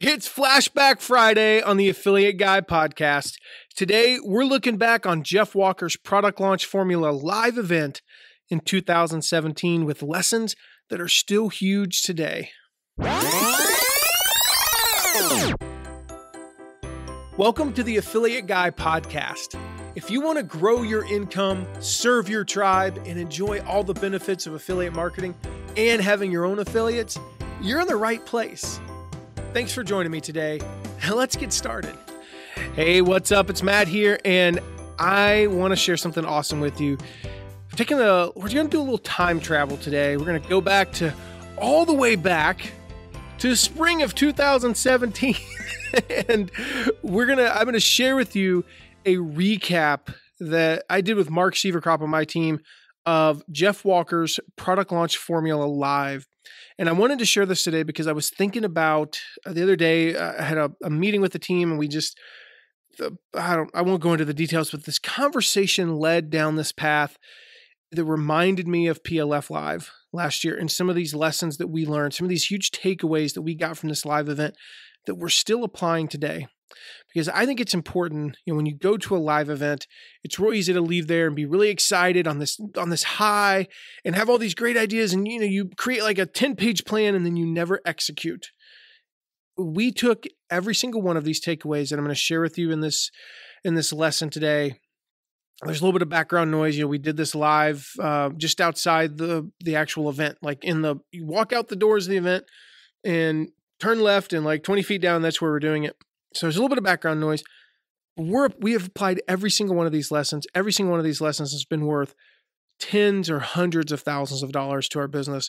It's Flashback Friday on the Affiliate Guy podcast. Today, we're looking back on Jeff Walker's product launch formula live event in 2017 with lessons that are still huge today. Welcome to the Affiliate Guy podcast. If you want to grow your income, serve your tribe, and enjoy all the benefits of affiliate marketing and having your own affiliates, you're in the right place. Thanks for joining me today. Let's get started. Hey, what's up? It's Matt here, and I want to share something awesome with you. We're taking a we're going to do a little time travel today. We're going to go back to all the way back to spring of 2017, and we're gonna I'm going to share with you a recap that I did with Mark Sieverkropp on my team of Jeff Walker's product launch formula live. And I wanted to share this today because I was thinking about uh, the other day. Uh, I had a, a, meeting with the team, and we just the, I don't I won't go into the details, but this conversation led down this path that reminded me of PLF Live last year and some of these lessons that we learned, some of these huge takeaways that we got from this live event that we're still applying today because I think it's important. You know, when you go to a live event, it's real easy to leave there and be really excited on this on this high and have all these great ideas, and you know, you create like a ten page plan and then you never execute. We took every single one of these takeaways that I'm going to share with you in this in this lesson today. There's a little bit of background noise. You know, we did this live uh, just outside the the actual event, like in the you walk out the doors of the event and turn left and like 20 feet down. That's where we're doing it so there's a little bit of background noise. We're, we have applied every single one of these lessons. Every single one of these lessons has been worth tens or hundreds of thousands of dollars to our business.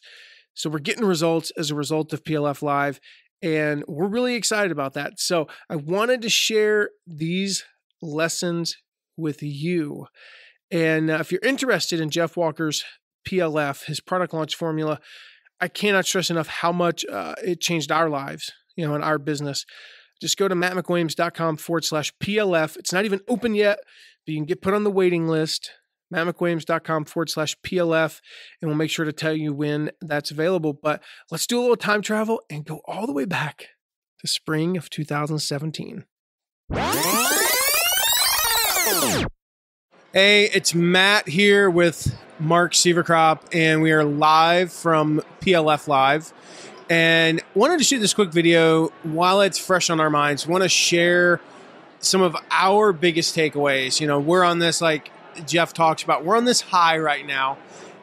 So we're getting results as a result of PLF Live, and we're really excited about that. So I wanted to share these lessons with you. And uh, if you're interested in Jeff Walker's PLF, his product launch formula, I cannot stress enough how much uh, it changed our lives, you know, in our business just go to mattmcwilliams.com forward slash PLF. It's not even open yet, but you can get put on the waiting list. mattmcwilliams.com forward slash PLF, and we'll make sure to tell you when that's available. But let's do a little time travel and go all the way back to spring of 2017. Hey, it's Matt here with Mark Sieverkropp, and we are live from PLF Live and wanted to shoot this quick video while it's fresh on our minds. Want to share some of our biggest takeaways. You know, we're on this like Jeff talks about. We're on this high right now,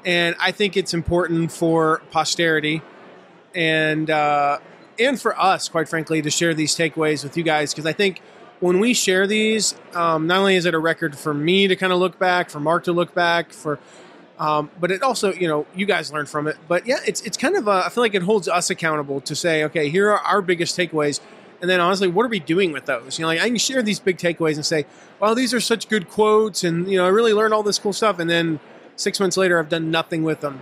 and I think it's important for posterity and uh, and for us, quite frankly, to share these takeaways with you guys because I think when we share these, um, not only is it a record for me to kind of look back, for Mark to look back, for um, but it also, you know, you guys learn from it. But yeah, it's it's kind of a, I feel like it holds us accountable to say, okay, here are our biggest takeaways, and then honestly, what are we doing with those? You know, like I can share these big takeaways and say, well, these are such good quotes, and you know, I really learned all this cool stuff, and then six months later, I've done nothing with them,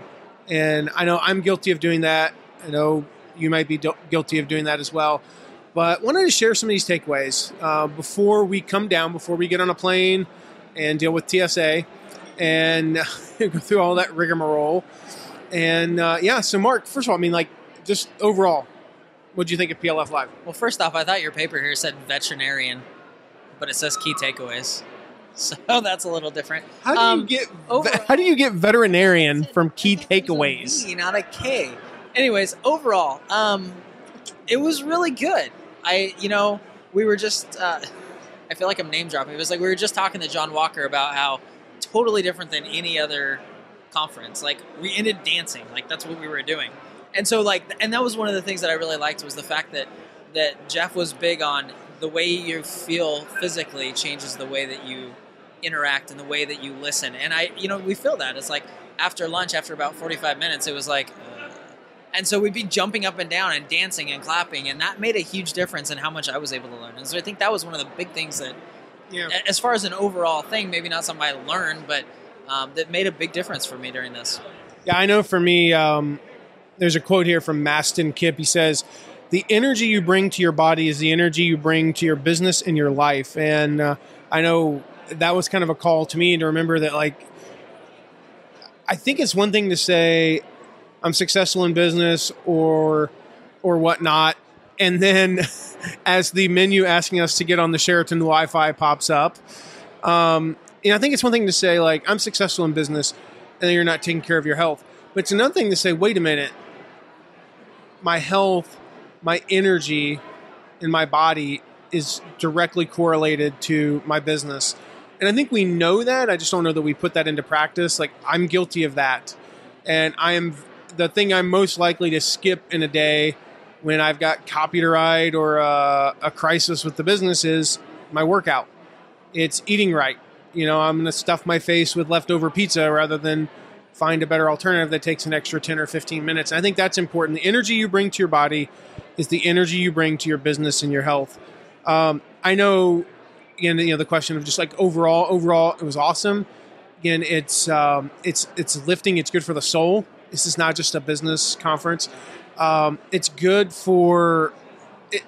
and I know I'm guilty of doing that. I know you might be guilty of doing that as well. But wanted to share some of these takeaways uh, before we come down, before we get on a plane and deal with TSA and go through all that rigmarole. And uh, yeah, so Mark, first of all, I mean, like, just overall, what do you think of PLF Live? Well, first off, I thought your paper here said veterinarian, but it says key takeaways. So that's a little different. How do um, you get over, how do you get veterinarian from key takeaways? V, not a K. Anyways, overall, um, it was really good. I, you know, we were just. Uh, I feel like I'm name dropping. It was like we were just talking to John Walker about how totally different than any other conference. Like we ended dancing, like that's what we were doing. And so like and that was one of the things that I really liked was the fact that that Jeff was big on the way you feel physically changes the way that you interact and the way that you listen. And I you know, we feel that. It's like after lunch after about 45 minutes it was like uh, and so we'd be jumping up and down and dancing and clapping and that made a huge difference in how much I was able to learn. And so I think that was one of the big things that yeah. As far as an overall thing, maybe not something I learned, but um, that made a big difference for me during this. Yeah, I know for me, um, there's a quote here from Mastin Kipp. He says, The energy you bring to your body is the energy you bring to your business and your life. And uh, I know that was kind of a call to me to remember that, like, I think it's one thing to say, I'm successful in business or or whatnot, and then as the menu asking us to get on the Sheraton Wi-Fi pops up. Um, and I think it's one thing to say like I'm successful in business, and you're not taking care of your health. But it's another thing to say, wait a minute, my health, my energy, and my body is directly correlated to my business. And I think we know that. I just don't know that we put that into practice. Like I'm guilty of that. And I am the thing I'm most likely to skip in a day when I've got copy to write or a, a crisis with the business is my workout. It's eating right. You know, I'm going to stuff my face with leftover pizza rather than find a better alternative that takes an extra 10 or 15 minutes. I think that's important. The energy you bring to your body is the energy you bring to your business and your health. Um, I know, again, you know, the question of just like overall, overall, it was awesome. Again, it's um, it's it's lifting. It's good for the soul. This is not just a business conference. Um, it's good for.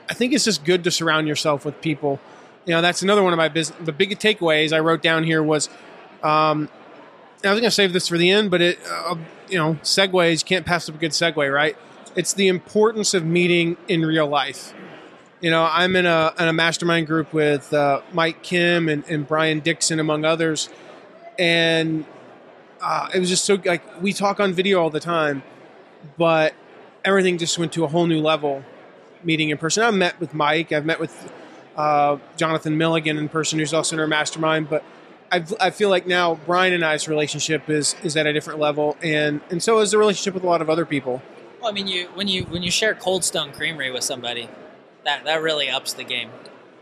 I think it's just good to surround yourself with people. You know, that's another one of my business. The big takeaways I wrote down here was. Um, I was going to save this for the end, but it, uh, you know, segues can't pass up a good segue, right? It's the importance of meeting in real life. You know, I'm in a, in a mastermind group with uh, Mike Kim and, and Brian Dixon, among others, and uh, it was just so like we talk on video all the time, but everything just went to a whole new level. Meeting in person, I've met with Mike, I've met with uh, Jonathan Milligan in person, who's also in our mastermind, but I've, I feel like now Brian and I's relationship is is at a different level, and and so is the relationship with a lot of other people. Well, I mean, you when you when you share Cold Stone Creamery with somebody, that that really ups the game.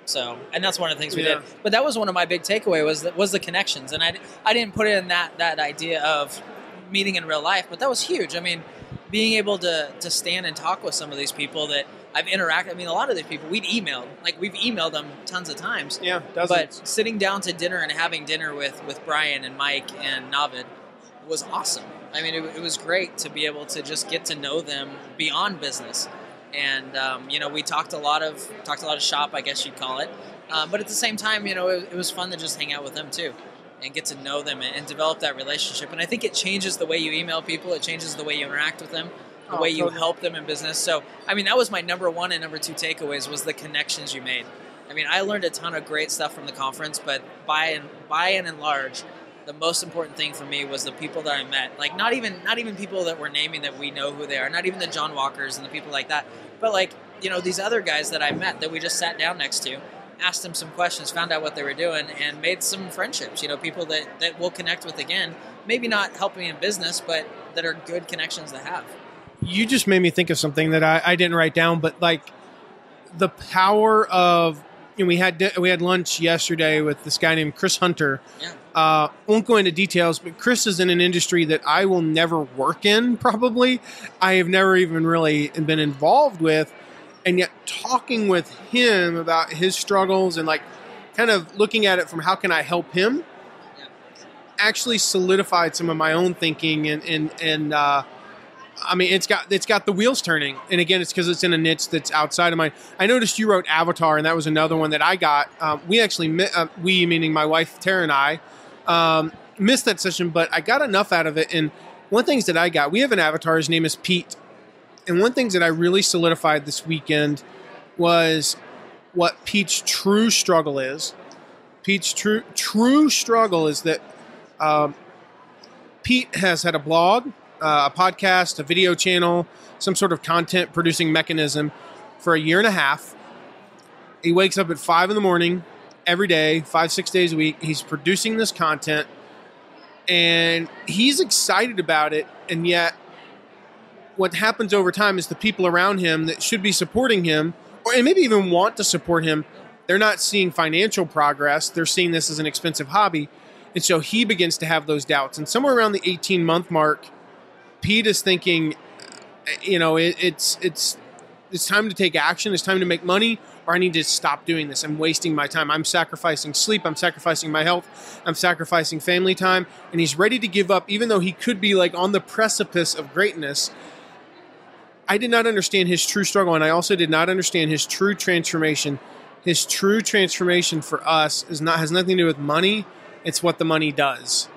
So, and that's one of the things we Yeah. did. But that was one of my big takeaway was that was the connections, and I I didn't put it in that that idea of meeting in real life, but that was huge. I mean, being able to to stand and talk with some of these people that I've interacted. I mean, a lot of these people we'd emailed, like we've emailed them tons of times. Yeah, But sitting down to dinner and having dinner with with Brian and Mike and Navid was awesome. I mean, it, it was great to be able to just get to know them beyond business. And um, you know, we talked a lot of talked a lot of shop, I guess you'd call it. Um, but at the same time, you know, it, it was fun to just hang out with them too, and get to know them and, and develop that relationship. And I think it changes the way you email people. It changes the way you interact with them, the Oh, way you help them in business. So, I mean, that was my number one and number two takeaways was the connections you made. I mean, I learned a ton of great stuff from the conference, but by and by and in large, the most important thing for me was the people that I met. Like not even not even people that we're naming that we know who they are, not even the John Walkers and the people like that, but like you know these other guys that I met that we just sat down next to, asked them some questions, found out what they were doing, and made some friendships. You know, people that that we'll connect with again. Maybe not helping in business, but that are good connections to have. you just made me think of something that I, I didn't write down, but like the power of you know, we had we had lunch yesterday with this guy named Chris Hunter. Yeah. Uh, won't go into details, but Chris is in an industry that I will never work in. Probably, I have never even really been involved with, and yet talking with him about his struggles and like kind of looking at it from how can I help him, actually solidified some of my own thinking and and and. Uh, I mean, it's got it's got the wheels turning, and again, it's because it's in a niche that's outside of mine. I noticed you wrote Avatar, and that was another one that I got. Um, we actually, mi- uh, we meaning my wife Tara and I, um, missed that session, but I got enough out of it. And one things that I got, we have an avatar. His name is Pete, and one things that I really solidified this weekend was what Pete's true struggle is. Pete's true true struggle is that um, Pete has had a blog, uh, a podcast, a video channel, some sort of content producing mechanism for a year and a half. He wakes up at five in the morning every day, five, six days a week. He's producing this content and he's excited about it. And yet, what happens over time is the people around him that should be supporting him, or and maybe even want to support him, they're not seeing financial progress. They're seeing this as an expensive hobby. And so he begins to have those doubts. And somewhere around the 18 month mark, Pete is thinking, uh, you know, it, it's it's it's time to take action. It's time to make money, or I need to stop doing this. I'm wasting my time. I'm sacrificing sleep. I'm sacrificing my health. I'm sacrificing family time. And he's ready to give up, even though he could be like on the precipice of greatness. I did not understand his true struggle, and I also did not understand his true transformation. His true transformation for us is not has nothing to do with money. It's what the money does.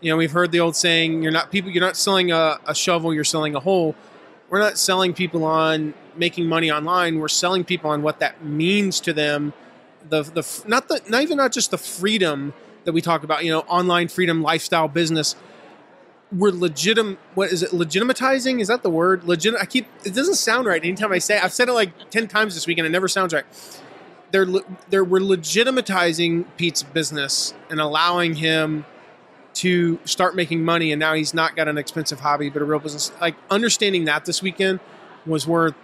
You know, we've heard the old saying, "You're not people. You're not selling a, a shovel. You're selling a hole." We're not selling people on making money online. We're selling people on what that means to them. The the not the not even not just the freedom that we talk about. You know, online freedom, lifestyle, business. We're legitim. What is it? Legitimatizing is that the word? Legit. I keep. It doesn't sound right anytime I say. It. I've said it like ten times this week, and it never sounds right. They're they're we're legitimatizing Pete's business and allowing him to start making money and now he's not got an expensive hobby but a real business like understanding that this weekend was worth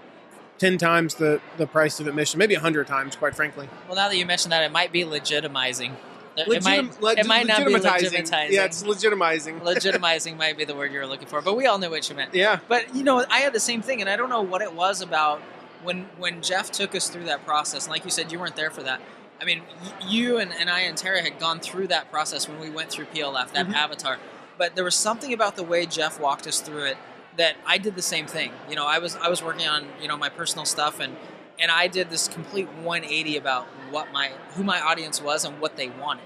10 times the, the price of admission maybe 100 times quite frankly Well, now that you mentioned that, it might be legitimizing. It Legitim- might, leg- it might not be legitimizing. yeah it's legitimizing legitimizing might be the word you were looking for, but we all knew what you meant. yeah But you know, I had the same thing, and I don't know what it was about when when Jeff took us through that process. And like you said, you weren't there for that. I mean, you and, and I and Tara had gone through that process when we went through PLF, that Mhm. avatar. But there was something about the way Jeff walked us through it that I did the same thing. You know, I was I was working on you know my personal stuff, and and I did this complete 180 about what my who my audience was and what they wanted.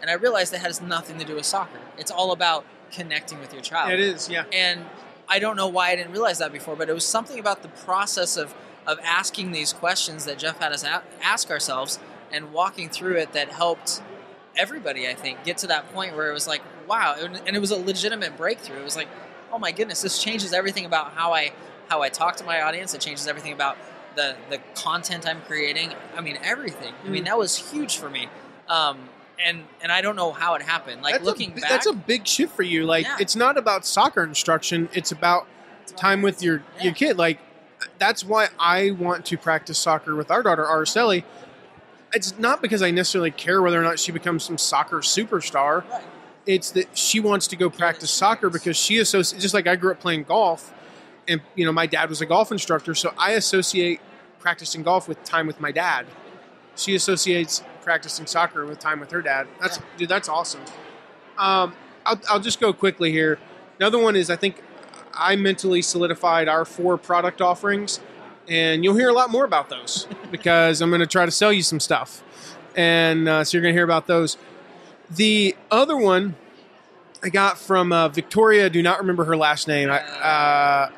And I realized that has nothing to do with soccer. It's all about connecting with your child it is yeah and I don't know why I didn't realize that before, but it was something about the process of of asking these questions that Jeff had us a- ask ourselves and walking through it that helped everybody, I think, get to that point where it was like, wow, and and it was a legitimate breakthrough. It was like, oh my goodness, this changes everything about how I how I talk to my audience. It changes everything about the the content I'm creating. I mean, everything. I mean, Mm. that was huge for me. Um, and and I don't know how it happened. Like that's looking a, back, that's a big shift for you like Yeah. it's not about soccer instruction it's about time with your Yeah. your kid like that's why i want to practice soccer with our daughter araceli it's not because i necessarily care whether or not she becomes some soccer superstar Right. it's that she wants to go practice soccer because she associates just like i grew up playing golf and you know my dad was a golf instructor so i associate practicing golf with time with my dad. She associates practicing soccer with time with her dad. That's dude that's awesome. Um, I'll, I'll just go quickly here. Another one is i think i mentally solidified our four product offerings and you'll hear a lot more about those because i'm going to try to sell you some stuff. And uh, so you're going to hear about those. The other one I got from uh, Victoria. Do not remember her last name. I, uh,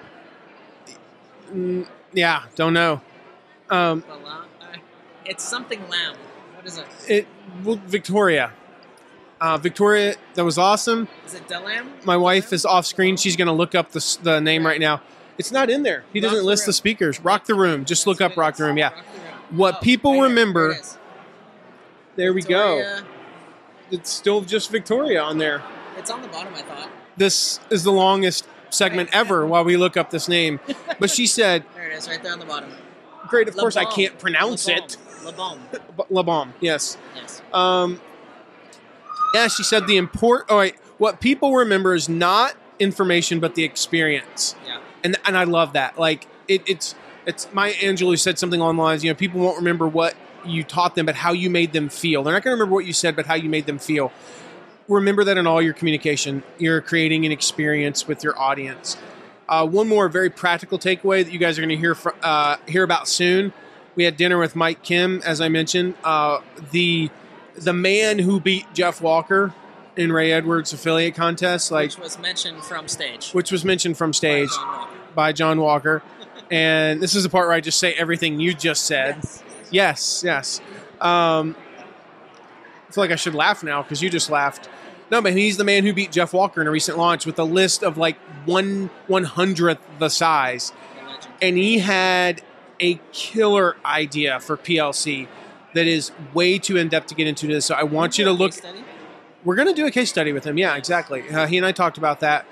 yeah, don't know. Um, uh, It's something lamb. What is it? it well, Victoria. Uh, Victoria, that was awesome. Is it Delam? My wife is off screen. She's going to look up the, the name right now. It's not in there. He Rock doesn't the list the speakers. Rock the room. Just look up Rock the room. Yeah. Rock the Room. What Oh, people right remember- There it is. There we go. It's still just Victoria on there. It's on the bottom, I thought. This is the longest segment ever while we look up this name. But she said, There it is, right there on the bottom. great, of Le course I can't pronounce Le it. Bon. But Labalme, yes. Yes. Um, yeah, she said the import. Oh wait, what people remember is not information, but the experience, Yeah. and and I love that. Like it, it's it's Maya Angelou said something lines. You know, people won't remember what you taught them, but how you made them feel. They're not going to remember what you said, but how you made them feel. Remember that in all your communication, you're creating an experience with your audience. Uh, one more very practical takeaway that you guys are going to hear fr- uh, hear about soon. We had dinner with Mike Kim, as I mentioned. Uh, the the man who beat Jeff Walker in Ray Edwards affiliate contest, like Which was mentioned from stage. which was mentioned from stage by John Walker. by John Walker. and this is the part where I just say everything you just said. Yes. Yes, yes. Um, I feel like I should laugh now because you just laughed. No, but he's the man who beat Jeff Walker in a recent launch with a list of like one one hundredth the size, and he had a killer idea for PLC that is way too in depth to get into this. So I want you to look. We're going to do a case study with him. Yeah, exactly. Uh, he and I talked about that.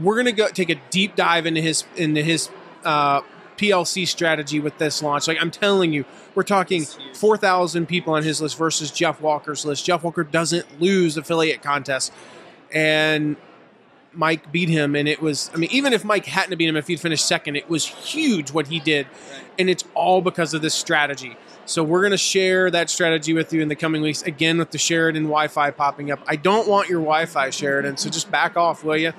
We're going to go take a deep dive into his into his uh, PLC strategy with this launch. Like I'm telling you, we're talking four thousand people on his list versus Jeff Walker's list. Jeff Walker doesn't lose affiliate contests, and Mike beat him. And it was, I mean, even if Mike hadn't beat him, if he'd finished second, it was huge what he did, Right. and it's all because of this strategy. So we're going to share that strategy with you in the coming weeks. Again, with the Sheraton Wi-Fi popping up. I don't want your Wi-Fi, Sheraton. So just back off, will you?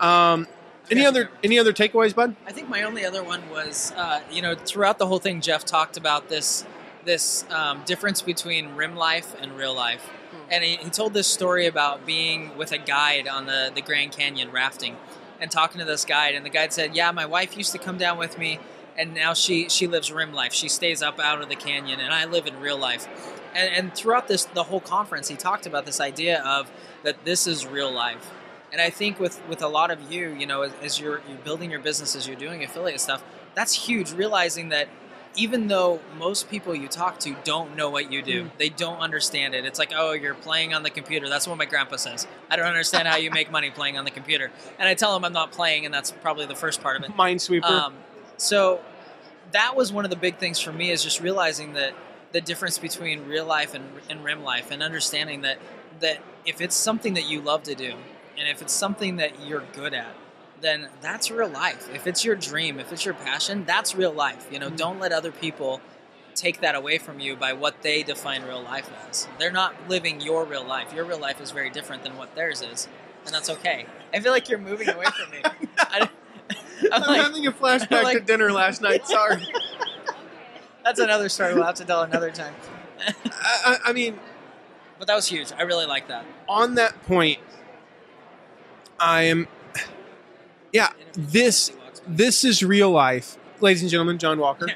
Um, any other any other takeaways, bud? I think my only other one was, uh, you know, throughout the whole thing, Jeff talked about this this um, difference between rim life and real life, and he, he told this story about being with a guide on the the Grand Canyon rafting, and talking to this guide, and the guide said, "Yeah, my wife used to come down with me." and now she she lives rim life. She stays up out of the canyon, and I live in real life. And, and throughout this the whole conference, he talked about this idea of that this is real life. And I think with with a lot of you, you know, as, as you're you're building your business, as you're doing affiliate stuff, that's huge. Realizing that even though most people you talk to don't know what you do, Mm. they don't understand it. It's like, oh, you're playing on the computer. That's what my grandpa says. I don't understand how you make money playing on the computer. And I tell him I'm not playing, and that's probably the first part of it. Minesweeper. Um, so that was one of the big things for me is just realizing that the difference between real life and, and rim life, and understanding that that if it's something that you love to do, and if it's something that you're good at, then that's real life. If it's your dream, if it's your passion, that's real life. You know, Mhm. don't let other people take that away from you by what they define real life as. They're not living your real life. Your real life is very different than what theirs is, and that's okay. I feel like you're moving away from me. I, I'm I'm like, having a flashback to dinner last night. Sorry. that's another story we'll have to tell another time. I, I, I mean, But that was huge. I really like that. on that point, I am. Yeah, this this is real life, ladies and gentlemen. John Walker.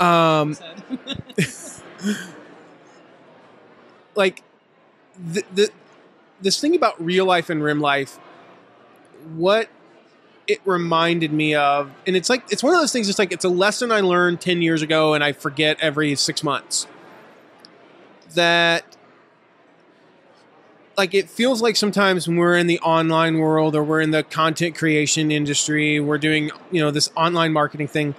Um, like the, the this thing about real life and rim life what it reminded me of and it's like it's one of those things it's like it's a lesson i learned 10 years ago and i forget every six months that like it feels like sometimes when we're in the online world or we're in the content creation industry we're doing you know this online marketing thing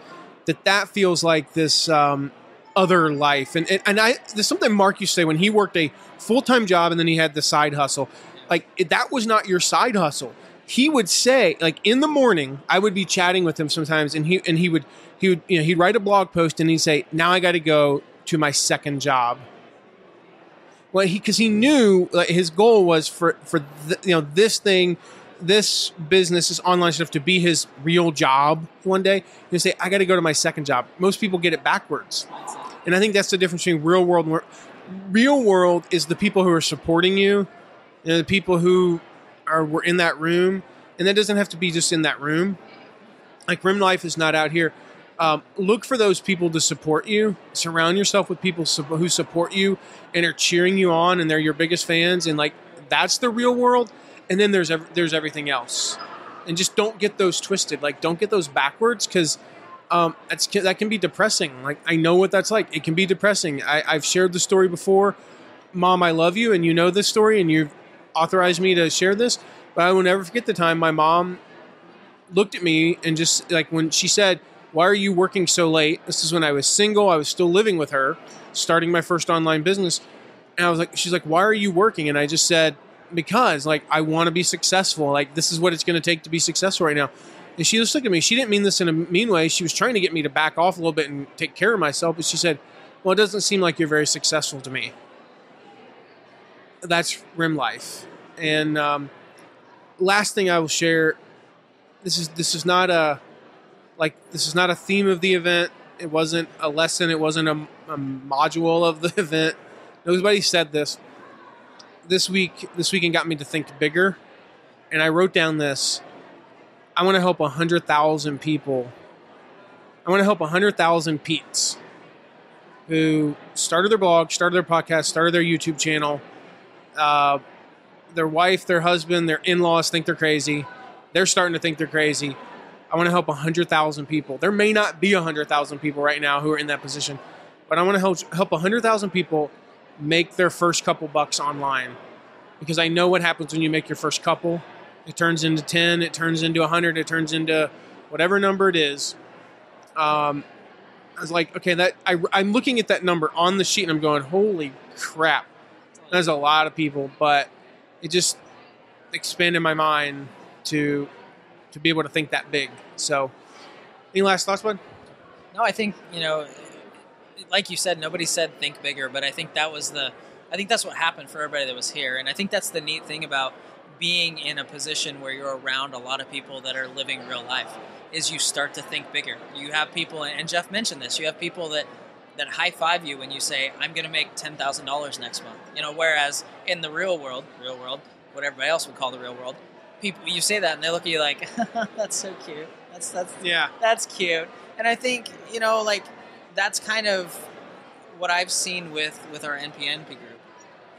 that that feels like this um, other life. And, and and I there's something Mark used to say when he worked a full time job and then he had the side hustle. Like that was not your side hustle. He would say like in the morning I would be chatting with him sometimes and he and he would he would you know he'd write a blog post and he'd say now I got to go to my second job. Well, he because he knew like, his goal was for for th- you know this thing this business, this online stuff, to be his real job one day. You say, I got to go to my second job. Most people get it backwards, and I think that's the difference between real world. and wor- Real world is the people who are supporting you, you know, the people who are were in that room, and that doesn't have to be just in that room. Like Rim Life is not out here. Um, look for those people to support you. Surround yourself with people sup- who support you and are cheering you on, and they're your biggest fans. And like that's the real world. And then there's ev- there's everything else. And just don't get those twisted. Like don't get those backwards because um, that's that can be depressing. Like i know what that's like. It can be depressing. I, i've shared the story before. Mom i love you and you know this story and you've authorized me to share this but i will never forget the time my mom looked at me and just like when she said why are you working so late this is when i was single i was still living with her starting my first online business and i was like she's like why are you working and i just said because like I want to be successful. Like this is what it's going to take to be successful right now. And she just looked at me. She didn't mean this in a mean way. She was trying to get me to back off a little bit and take care of myself. But she said, "Well, it doesn't seem like you're very successful to me." That's rim life. And um, last thing I will share. This is this is not a like this is not a theme of the event. It wasn't a lesson. It wasn't a, a module of the event. Nobody said this. This week this weekend got me to think bigger. And i wrote down this. I want to help 100000 people. I want to help 100000 pete's who started their blog started their podcast started their youtube channel. Uh, their wife their husband their in-laws think they're crazy. They're starting to think they're crazy i want to help 100000 people there may not be 100000 people right now who are in that position but i want to help help 100000 people make their first couple bucks online because I know what happens when you make your first couple. It turns into 10, it turns into 100, it turns into whatever number it is. Um, I was like, okay, that I, I'm looking at that number on the sheet and I'm going, holy crap, there's a lot of people, but it just expanded my mind to to be able to think that big. So, any last thoughts, bud? No, I think you know, like you said, nobody said think bigger, but I think that was the, I think that's what happened for everybody that was here, and I think that's the neat thing about being in a position where you're around a lot of people that are living real life is you start to think bigger. You have people, and Jeff mentioned this. You have people that that high five you when you say, "I'm going to make ten thousand dollars next month." You know, whereas in the real world, real world, what everybody else would call the real world, people you say that and they look at you like, "That's so cute. That's that's Yeah. that's cute. and I think you know, like that's kind of what I've seen with with our NPNP group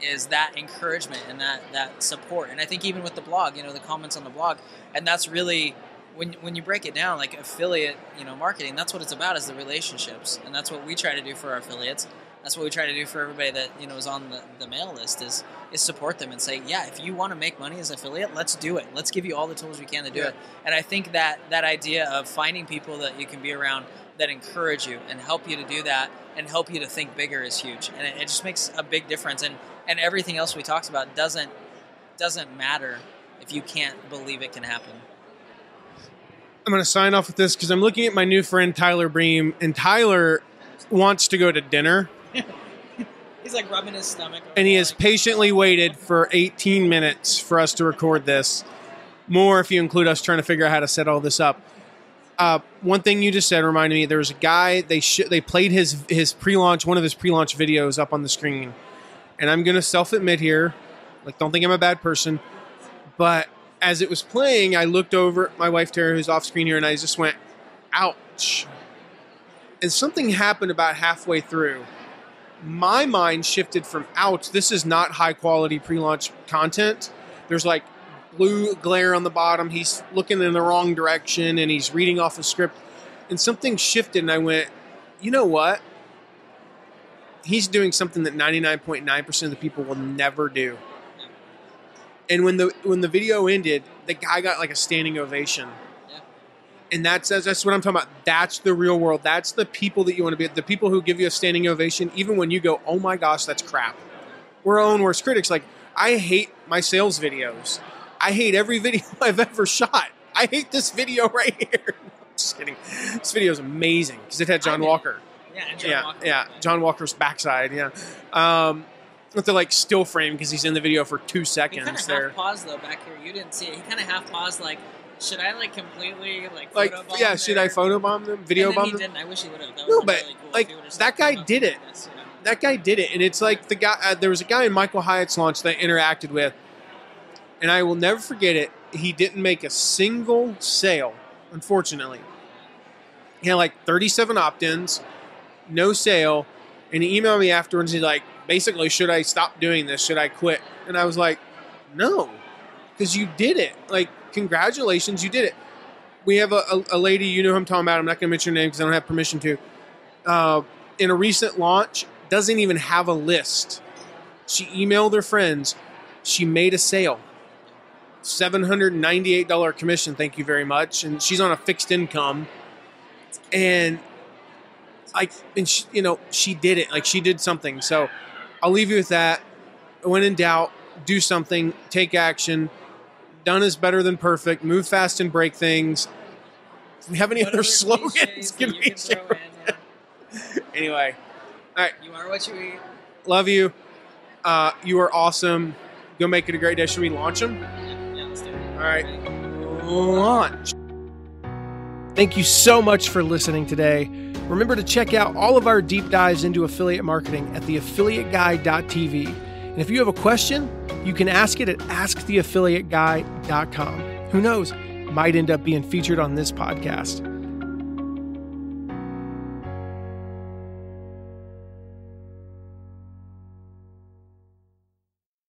is that encouragement and that that support. And I think even with the blog, you know, the comments on the blog, and that's really when when you break it down, like affiliate, you know, marketing. That's what it's about is the relationships, and that's what we try to do for our affiliates. That's what we try to do for everybody that you know is on the, the mail list is is support them and say, yeah, if you want to make money as an affiliate, let's do it. Let's give you all the tools we can to do Yeah. it. And I think that that idea of finding people that you can be around that encourage you and help you to do that and help you to think bigger is huge. And it, it just makes a big difference. And and everything else we talked about doesn't doesn't matter if you can't believe it can happen. I'm going to sign off with this because I'm looking at my new friend Tyler Bream, and Tyler wants to go to dinner, He's like rubbing his stomach. and he has patiently waited for 18 minutes for us to record this. More if you include us trying to figure out how to set all this up. Uh, one thing you just said reminded me. There was a guy they sh- they played his his pre-launch one of his pre-launch videos up on the screen, and I'm gonna self admit here, like don't think I'm a bad person, but as it was playing, I looked over at my wife Tara, who's off screen here, and I just went, "Ouch!" And something happened about halfway through. My mind shifted from "Ouch! This is not high quality pre-launch content." There's like blue glare on the bottom. He's looking in the wrong direction, and he's reading off a script. And something shifted, and I went, "You know what?" He's doing something that 99.9% of the people will never do. And when the when the video ended, the guy got like a standing ovation. And that's that's what I'm talking about. That's the real world. That's the people that you want to be. The people who give you a standing ovation, even when you go, "Oh my gosh, that's crap." We're our own worst critics. Like I hate my sales videos. I hate every video I've ever shot. I hate this video right here. Just kidding. This video is amazing because it had John. Walker Yeah, John yeah, Walker. yeah, John Walker's backside. Yeah, um, with the like still frame because he's in the video for two He kind seconds of half paused though back here. You didn't see it. He kind of half paused, like, should I like completely like Like, photobomb yeah, should I there? photobomb them, video bomb them? didn't. I wish he would have. No, but, really cool like, he would've just, that guy did it. this, you know? That guy did it, and it's like the guy. Uh, there was a guy in Michael Hyatt's launch that I interacted with, and I will never forget it. He didn't make a single sale, unfortunately. He had like 37 opt-ins, no sale, and he emailed me afterwards. He's like, basically, should I stop doing this? Should I quit? And I was like, no, because you did it. Like, congratulations, you did it. We have a, a, a lady, you know who I'm talking about. I'm not going to mention her name because I don't have permission to. Uh, in a recent launch, doesn't even have a list. She emailed her friends. She made a sale. $798 commission, thank you very much. And she's on a fixed income. And like and she, you know, she did it. Like she did something. So I'll leave you with that. When in doubt, do something, take action. Done is better than perfect. Move fast and break things. Do we have any What other slogans? cliches that Can you we can throw share? in, yeah. Anyway, all right. You are what you eat. love you. Uh, you are awesome. Go make it a great day. Should we launch them? Yeah, yeah, let's do it. All right. Ready? Launch. Thank you so much for listening today. Remember to check out all of our deep dives into affiliate marketing at theaffiliateguy.tv. And if you have a question, you can ask it at asktheaffiliateguy.com. Who knows? Might end up being featured on this podcast.